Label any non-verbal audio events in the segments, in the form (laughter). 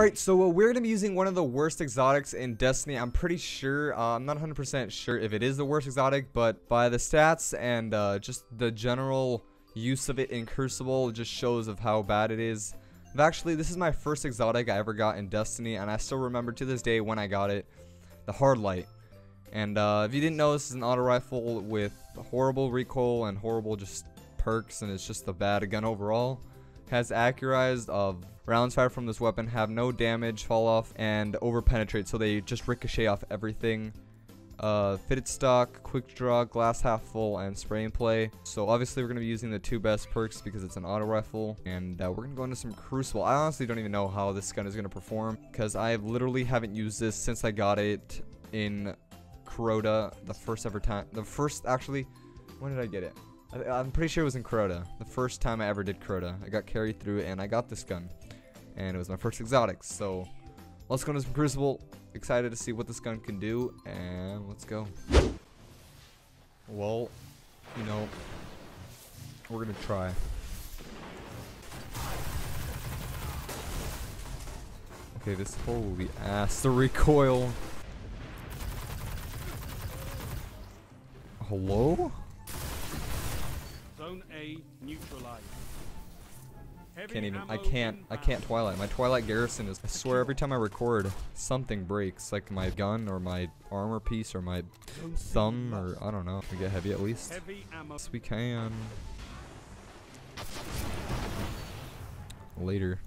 Alright, so uh, we're going to be using one of the worst exotics in Destiny. I'm pretty sure, uh, I'm not 100% sure if it is the worst exotic, but by the stats and uh, just the general use of it in Crucible, just shows of how bad it is. But actually, this is my first exotic I ever got in Destiny, and I still remember to this day when I got it, the Hard Light. And uh, if you didn't know, this is an auto rifle with horrible recoil and horrible just perks, and it's just a bad gun overall. Has accurized of rounds fired from this weapon have no damage, fall off, and over penetrate, so they just ricochet off everything. Uh, fitted stock, quick draw, glass half full, and spray and play. So obviously we're going to be using the two best perks because it's an auto rifle. And uh, we're going to go into some Crucible. I honestly don't even know how this gun is going to perform because I literally haven't used this since I got it in Crota the first ever time. The first, actually, when did I get it? I, am pretty sure it was in Crota. The first time I ever did Crota. I got carried through and I got this gun. And it was my first exotic. So let's go into some Crucible. Excited to see what this gun can do, and let's go. Well, you know, we're gonna try. Okay, this holy ass, the recoil. Hello? Zone A neutralized. Can't even. I can't. I can't Twilight. My Twilight Garrison is. I swear every time I record, something breaks. Like my gun or my armor piece or my thumb or I don't know. We get heavy at least. heavy Yes, we can. Later.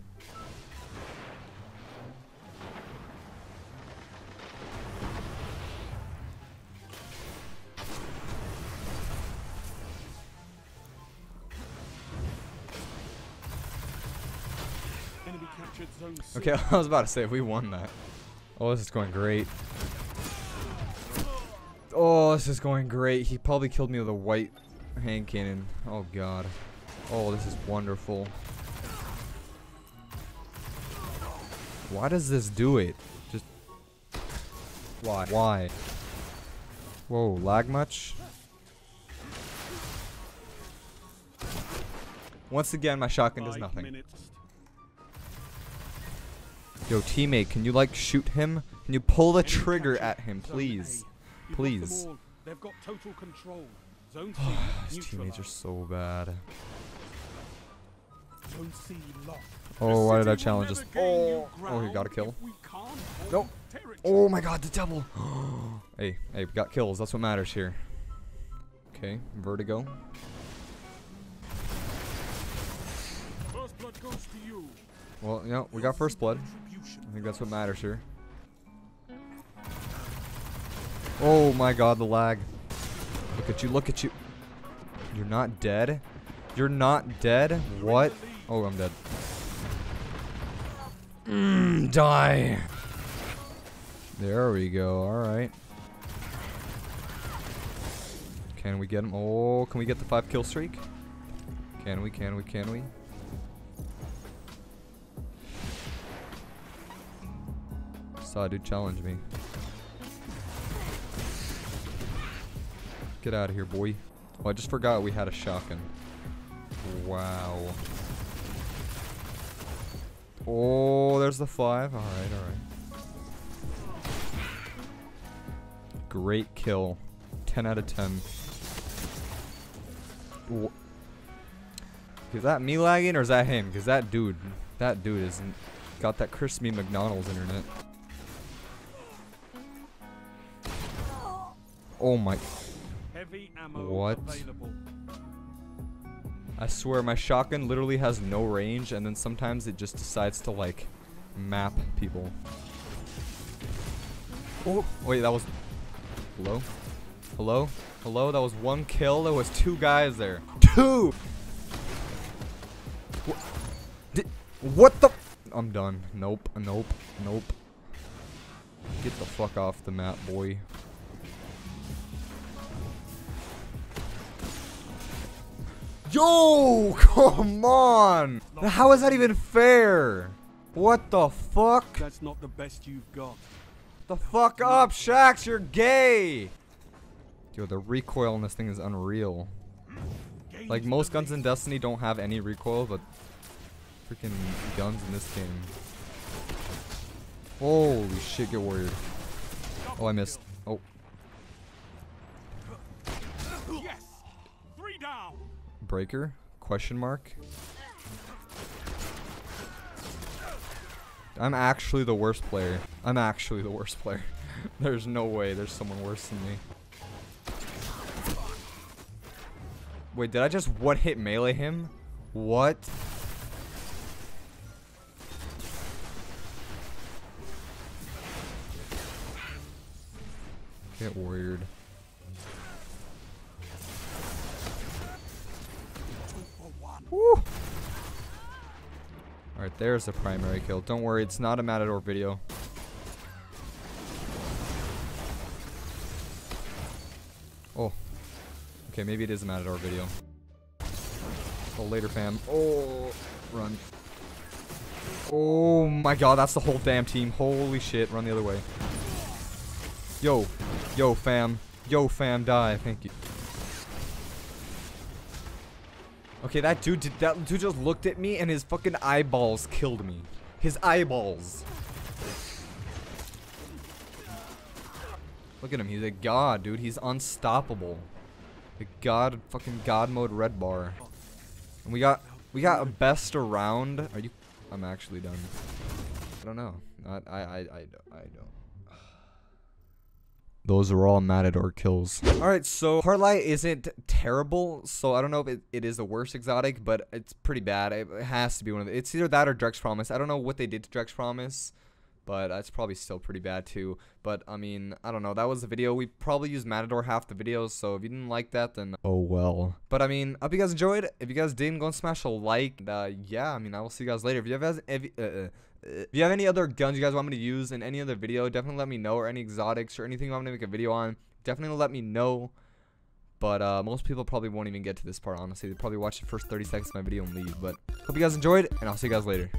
Okay, (laughs) I was about to say, we won that. Oh, this is going great. Oh, this is going great. He probably killed me with a white hand cannon. Oh, God. Oh, this is wonderful. Why does this do it? Just... Why? Why? Whoa, lag much? Once again, my shotgun does nothing. Yo, teammate, can you like shoot him? Can you pull the trigger at him, please? Please. They've got total control. Zone C (sighs) These teammates are so bad. Oh, why did I challenge this? Oh, oh, he got a kill. Nope. Oh my god, the double. (gasps) hey, hey, we got kills. That's what matters here. Okay, vertigo. Well, you know, we got first blood. I think that's what matters here. Oh my god, the lag. Look at you, look at you. You're not dead? You're not dead? What? Oh, I'm dead. Mmm, die. There we go, alright. Can we get him? Oh, can we get the five kill streak? Can we, can we, can we? Saw a dude challenge me. Get out of here, boy. Oh, I just forgot we had a shotgun. Wow. Oh, there's the five. Alright, alright. Great kill. 10 out of 10. Is that me lagging or is that him? Because that dude, that dude isn't got that crispy McDonald's internet. Oh my. what? Available. I swear my shotgun literally has no range and then sometimes it just decides to like map people. Oh, wait, that was... Hello? Hello? Hello? That was one kill. There was two guys there. Two! What, Did, what the... I'm done. Nope. Nope. Nope. Get the fuck off the map, boy. Yo, (laughs) come on. How is that even fair? What the fuck? That's not the best you've got. The fuck up, Shaxx, you're gay. Yo, the recoil on this thing is unreal. Like most guns in Destiny don't have any recoil, but freaking guns in this game Holy shit, get warrior. Oh, I missed. Oh, Yes. Three down. Breaker? Question mark? I'm actually the worst player. I'm actually the worst player. (laughs) There's no way there's someone worse than me. Wait, did I just one hit melee him? What? Get warriored. Woo! Alright, there's the primary kill. Don't worry, it's not a Matador video. Oh. Okay, maybe it is a Matador video. Oh, later, fam. Oh, run. Oh my god, that's the whole damn team. Holy shit, run the other way. Yo. Yo, fam. Yo, fam, die. Thank you. Okay, that dude did that dude just looked at me and his fucking eyeballs killed me. His eyeballs. Look at him, he's a god, dude. He's unstoppable. The god fucking god mode red bar. And we got we got a best around. Are you I'm actually done. I don't know. I I I don't I don't. Those are all Matador kills. Alright, so Hard Light isn't terrible, so I don't know if it, it is the worst exotic, but it's pretty bad. It, it has to be one of the, It's either that or Dreg's Promise. I don't know what they did to Dreg's Promise, but that's probably still pretty bad too. But, I mean, I don't know. That was the video. We probably used Matador half the videos, so if you didn't like that, then oh well. But, I mean, I hope you guys enjoyed. If you guys didn't, go and smash a like. Uh, yeah, I mean, I will see you guys later. If you have, if, uh, uh, if you have any other guns you guys want me to use in any other video, definitely let me know. Or any exotics or anything you want me to make a video on, definitely let me know. But uh, most people probably won't even get to this part, honestly. They probably watch the first 30 seconds of my video and leave. But hope you guys enjoyed, and I'll see you guys later.